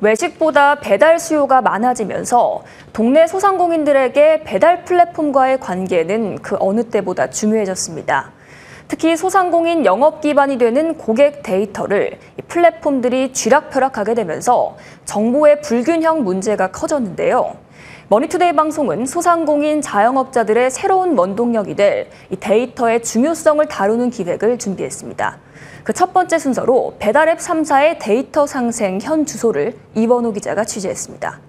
외식보다 배달 수요가 많아지면서 동네 소상공인들에게 배달 플랫폼과의 관계는 그 어느 때보다 중요해졌습니다. 특히 소상공인 영업 기반이 되는 고객 데이터를 플랫폼들이 쥐락펴락하게 되면서 정보의 불균형 문제가 커졌는데요. 머니투데이 방송은 소상공인 자영업자들의 새로운 원동력이 될이 데이터의 중요성을 다루는 기획을 준비했습니다. 그 첫 번째 순서로 배달앱 3사의 데이터 상생 현 주소를 이원호 기자가 취재했습니다.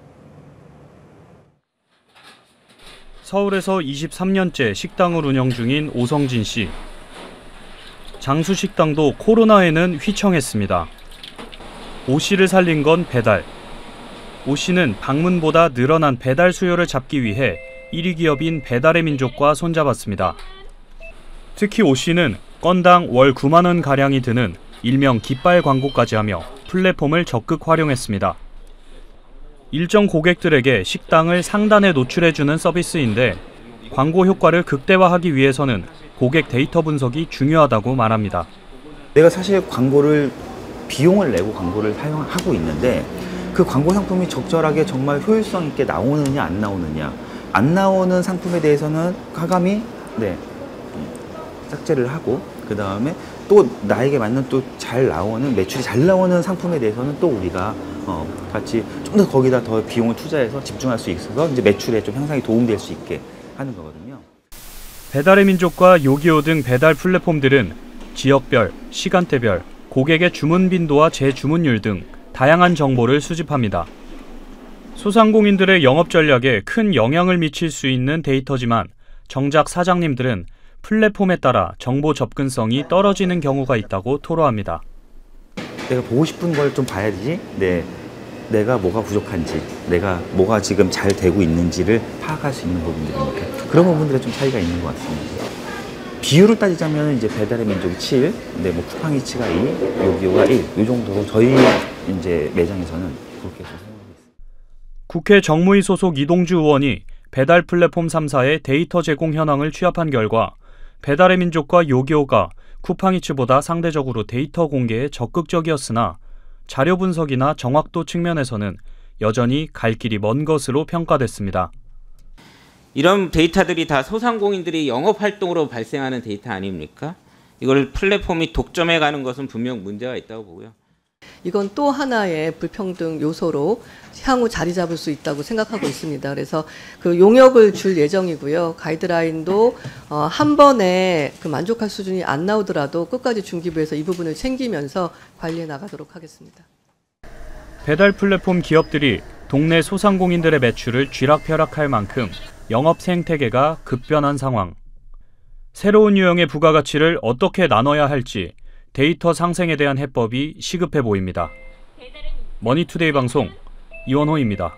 서울에서 23년째 식당을 운영 중인 오성진 씨. 장수 식당도 코로나에는 휘청했습니다. 오 씨를 살린 건 배달. 오 씨는 방문보다 늘어난 배달 수요를 잡기 위해 1위 기업인 배달의 민족과 손잡았습니다. 특히 오 씨는 건당 월 9만 원 가량이 드는 일명 깃발 광고까지 하며 플랫폼을 적극 활용했습니다. 일정 고객들에게 식당을 상단에 노출해주는 서비스인데 광고 효과를 극대화하기 위해서는 고객 데이터 분석이 중요하다고 말합니다. 내가 사실 광고를 비용을 내고 광고를 사용하고 있는데 그 광고 상품이 적절하게 정말 효율성 있게 나오느냐 안 나오느냐 안 나오는 상품에 대해서는 과감히 네 음, 삭제를 하고 그 다음에 또 나에게 맞는 또 잘 나오는 매출이 잘 나오는 상품에 대해서는 또 우리가 어 같이 좀 더 거기다 더 비용을 투자해서 집중할 수 있어서 이제 매출에 좀 향상이 도움될 수 있게 하는 거거든요. 배달의 민족과 요기요 등 배달 플랫폼들은 지역별, 시간대별, 고객의 주문 빈도와 재주문율 등 다양한 정보를 수집합니다. 소상공인들의 영업 전략에 큰 영향을 미칠 수 있는 데이터지만 정작 사장님들은 플랫폼에 따라 정보 접근성이 떨어지는 경우가 있다고 토로합니다. 내가 보고 싶은 걸 좀 봐야지. 네. 내가 뭐가 부족한지, 내가 뭐가 지금 잘 되고 있는지를 파악할 수 있는 부분들이니까 그런 부분들에 좀 차이가 있는 것 같습니다. 비율을 따지자면 이제 배달의 민족이 7, 근데 뭐 쿠팡이츠가 2, 요기요가 1, 이 정도로 저희 이제 매장에서는 그렇게 생각하고 있습니다. 국회 정무위 소속 이동주 의원이 배달 플랫폼 3사의 데이터 제공 현황을 취합한 결과 배달의 민족과 요기요가 쿠팡이츠보다 상대적으로 데이터 공개에 적극적이었으나 자료 분석이나 정확도 측면에서는 여전히 갈 길이 먼 것으로 평가됐습니다. 이런 데이터들이 다 소상공인들이 영업 활동으로 발생하는 데이터 아닙니까? 이걸 플랫폼이 독점해 가는 것은 분명 문제가 있다고 보고요. 이건 또 하나의 불평등 요소로 향후 자리 잡을 수 있다고 생각하고 있습니다. 그래서 그 용역을 줄 예정이고요. 가이드라인도 어, 한 번에 그 만족할 수준이 안 나오더라도 끝까지 중기부에서 이 부분을 챙기면서 관리해 나가도록 하겠습니다. 배달 플랫폼 기업들이 동네 소상공인들의 매출을 쥐락펴락할 만큼 영업 생태계가 급변한 상황. 새로운 유형의 부가가치를 어떻게 나눠야 할지 데이터 상생에 대한 해법이 시급해 보입니다. 머니투데이 방송 이원호입니다.